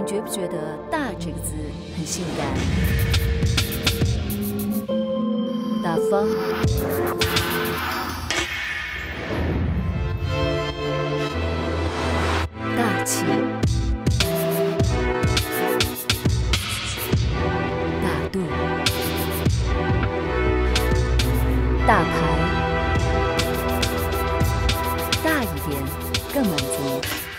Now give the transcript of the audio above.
你觉不觉得大这个字很性感？大方。大气。大度。大牌。大一点更满足。